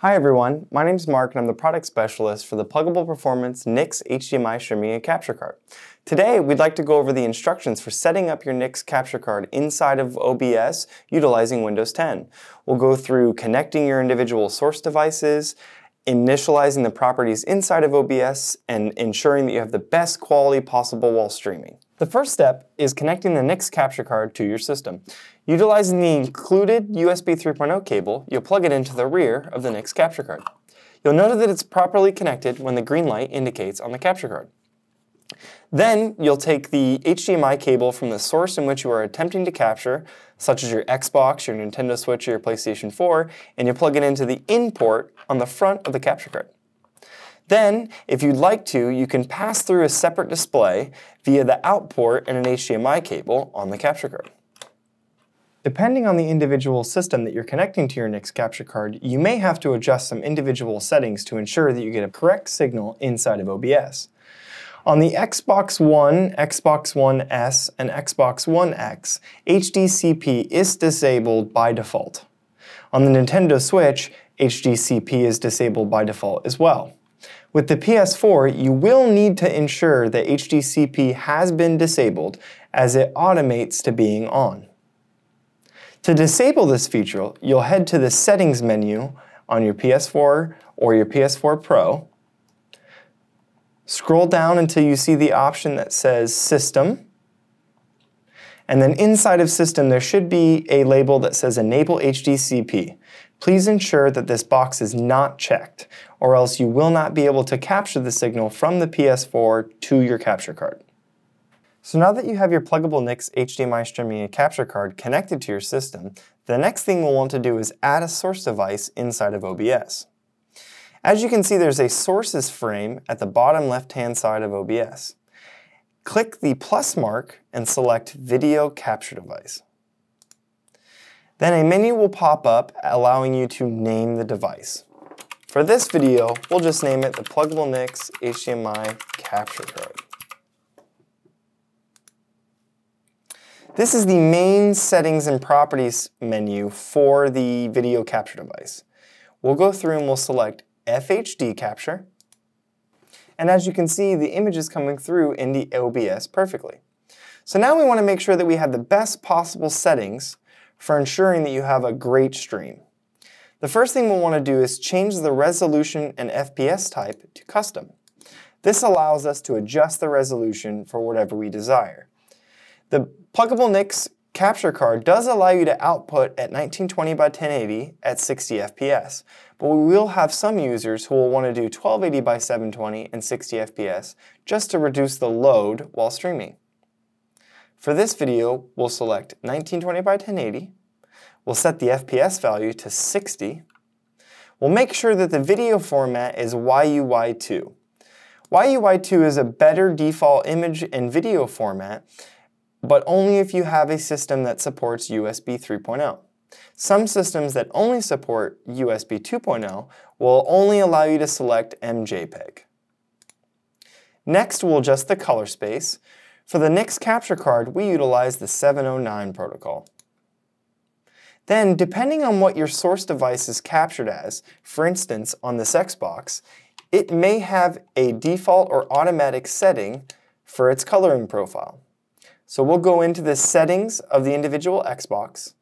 Hi everyone, my name is Mark and I'm the product specialist for the Plugable Performance NIX HDMI and Capture Card. Today we'd like to go over the instructions for setting up your NIX capture card inside of OBS utilizing Windows 10. We'll go through connecting your individual source devices, initializing the properties inside of OBS, and ensuring that you have the best quality possible while streaming. The first step is connecting the NIX capture card to your system. Utilizing the included USB 3.0 cable, you'll plug it into the rear of the NIX capture card. You'll note that it's properly connected when the green light indicates on the capture card. Then you'll take the HDMI cable from the source in which you are attempting to capture, such as your Xbox, your Nintendo Switch, or your PlayStation 4, and you plug it into the in port on the front of the capture card. Then, if you'd like to, you can pass through a separate display via the out port and an HDMI cable on the capture card. Depending on the individual system that you're connecting to your NIX capture card, you may have to adjust some individual settings to ensure that you get a correct signal inside of OBS. On the Xbox One, Xbox One S, and Xbox One X, HDCP is disabled by default. On the Nintendo Switch, HDCP is disabled by default as well. With the PS4, you will need to ensure that HDCP has been disabled as it automates to being on. To disable this feature, you'll head to the Settings menu on your PS4 or your PS4 Pro. Scroll down until you see the option that says System. And then inside of System, there should be a label that says Enable HDCP. Please ensure that this box is not checked, or else you will not be able to capture the signal from the PS4 to your capture card. So now that you have your plugable NIX HDMI streaming capture card connected to your system, the next thing we'll want to do is add a source device inside of OBS. As you can see, there's a sources frame at the bottom left-hand side of OBS. Click the plus mark and select Video Capture Device. Then a menu will pop up allowing you to name the device. For this video, we'll just name it the Plugable NIX HDMI Capture Card. This is the main settings and properties menu for the video capture device. We'll go through and we'll select FHD capture. And as you can see, the image is coming through in the OBS perfectly. So now we want to make sure that we have the best possible settings for ensuring that you have a great stream. The first thing we'll want to do is change the resolution and FPS type to custom. This allows us to adjust the resolution for whatever we desire. The plugable NIX capture card does allow you to output at 1920 by 1080 at 60 FPS, but we will have some users who will want to do 1280 by 720 and 60 FPS just to reduce the load while streaming. For this video, we'll select 1920 by 1080, we'll set the FPS value to 60, we'll make sure that the video format is YUY2. YUY2 is a better default image and video format but only if you have a system that supports USB 3.0. Some systems that only support USB 2.0 will only allow you to select MJPEG. Next, we'll adjust the color space. For the NIX capture card, we utilize the 709 protocol. Then, depending on what your source device is captured as, for instance, on this Xbox, it may have a default or automatic setting for its coloring profile. So we'll go into the settings of the individual Xbox.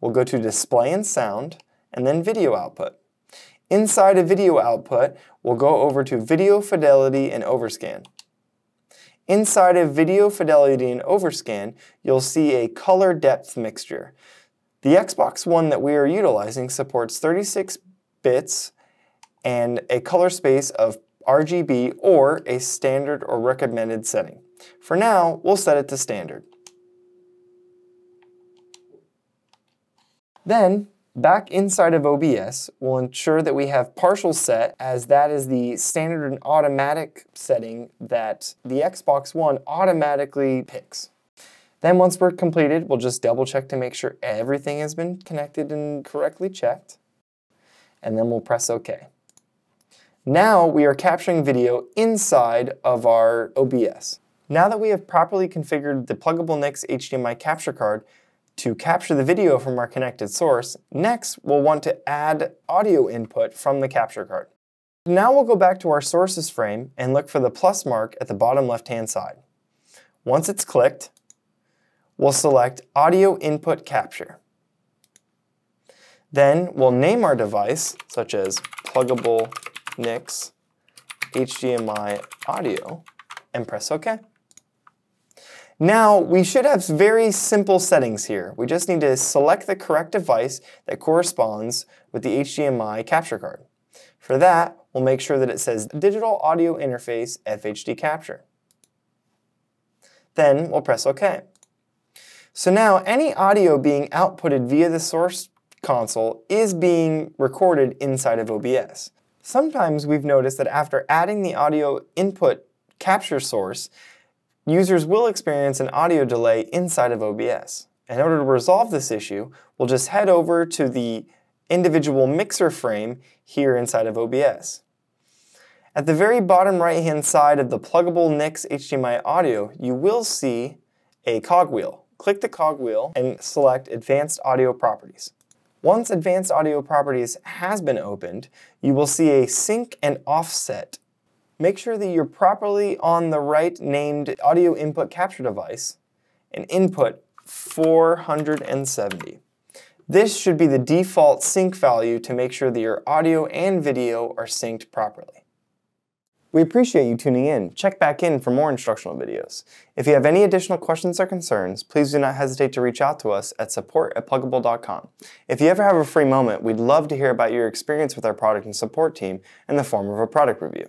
We'll go to display and sound, and then video output. Inside of video output, we'll go over to video fidelity and overscan. Inside of video fidelity and overscan, you'll see a color depth mixture. The Xbox One that we are utilizing supports 36 bits and a color space of RGB or a standard or recommended setting. For now, we'll set it to standard. Then, back inside of OBS, we'll ensure that we have partial set as that is the standard and automatic setting that the Xbox One automatically picks. Then once we're completed, we'll just double check to make sure everything has been connected and correctly checked. And then we'll press OK. Now we are capturing video inside of our OBS. Now that we have properly configured the plugable NIX HDMI capture card, to capture the video from our connected source, next we'll want to add audio input from the capture card. Now we'll go back to our sources frame and look for the plus mark at the bottom left-hand side. Once it's clicked, we'll select Audio Input Capture. Then we'll name our device, such as Plugable NIX HDMI Audio, and press OK. Now, we should have very simple settings here. We just need to select the correct device that corresponds with the HDMI capture card. For that, we'll make sure that it says Digital Audio Interface FHD Capture. Then we'll press OK. So now any audio being outputted via the source console is being recorded inside of OBS. Sometimes we've noticed that after adding the audio input capture source, users will experience an audio delay inside of OBS. In order to resolve this issue, we'll just head over to the individual mixer frame here inside of OBS. At the very bottom right hand side of the plugable NIX HDMI audio, you will see a cogwheel. Click the cogwheel and select Advanced Audio Properties. Once Advanced Audio Properties has been opened, you will see a sync and offset make sure that you're properly on the right named audio input capture device and input 470. This should be the default sync value to make sure that your audio and video are synced properly. We appreciate you tuning in. Check back in for more instructional videos. If you have any additional questions or concerns, please do not hesitate to reach out to us at support at plugable.com. If you ever have a free moment, we'd love to hear about your experience with our product and support team in the form of a product review.